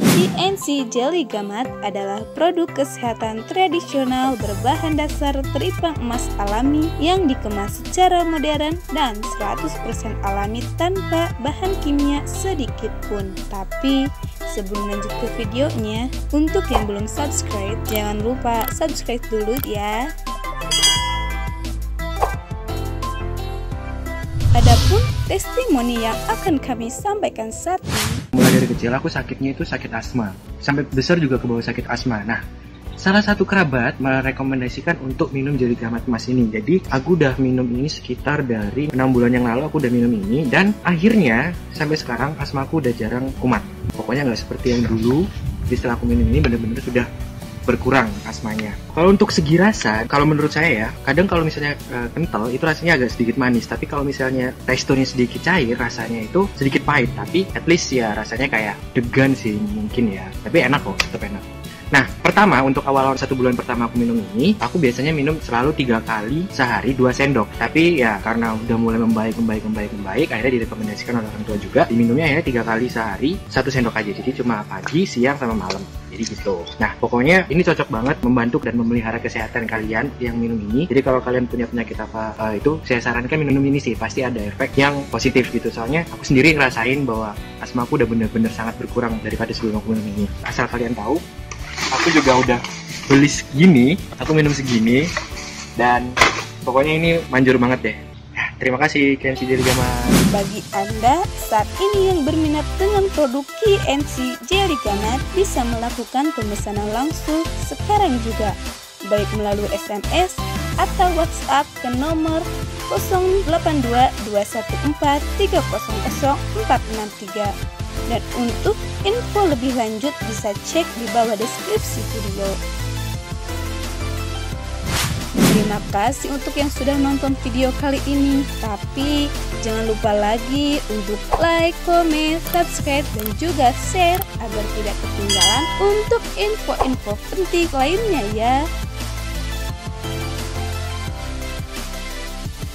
GNC Jelly Gamat adalah produk kesehatan tradisional berbahan dasar teripang emas alami yang dikemas secara modern dan 100% alami tanpa bahan kimia sedikit pun. Tapi sebelum lanjut ke videonya, untuk yang belum subscribe, jangan lupa subscribe dulu ya. Adapun testimoni yang akan kami sampaikan saat ini kecil aku sakitnya itu sakit asma. Sampai besar juga ke bawah sakit asma. Nah salah satu kerabat merekomendasikan untuk minum jeli gamat emas ini. Jadi aku udah minum ini sekitar dari enam bulan yang lalu aku udah minum ini dan akhirnya sampai sekarang asma aku udah jarang kumat. Pokoknya nggak seperti yang dulu. Jadi setelah aku minum ini bener-bener sudah berkurang asmanya. Kalau untuk segi rasa, kalau menurut saya ya, kadang kalau misalnya uh, kental itu rasanya agak sedikit manis, tapi kalau misalnya teksturnya sedikit cair, rasanya itu sedikit pahit, tapi at least ya rasanya kayak degan sih mungkin ya. Tapi enak kok, tetap enak. Nah, pertama untuk awal satu bulan pertama aku minum ini, aku biasanya minum selalu tiga kali sehari dua sendok. Tapi ya karena udah mulai membaik, membaik, membaik, membaik, akhirnya direkomendasikan oleh orang tua juga diminumnya akhirnya tiga kali sehari satu sendok aja. Jadi cuma pagi, siang, sama malam. Jadi gitu. Nah, pokoknya ini cocok banget membantu dan memelihara kesehatan kalian yang minum ini. Jadi kalau kalian punya penyakit apa uh, itu, saya sarankan minum ini sih. Pasti ada efek yang positif gitu. Soalnya aku sendiri ngerasain bahwa asma aku udah bener-bener sangat berkurang daripada sebelum aku minum ini. Asal kalian tahu, aku juga udah beli segini aku minum segini dan pokoknya ini manjur banget deh ya, terima kasih KNC Jelly Gamat bagi Anda saat ini yang berminat dengan produk KNC Jelly Gamat bisa melakukan pemesanan langsung sekarang juga baik melalui SMS atau WhatsApp ke nomor 082214300463 dan untuk info lebih lanjut bisa cek di bawah deskripsi video. Terima kasih untuk yang sudah nonton video kali ini. Tapi jangan lupa lagi untuk like, comment, subscribe, dan juga share agar tidak ketinggalan untuk info-info penting lainnya ya.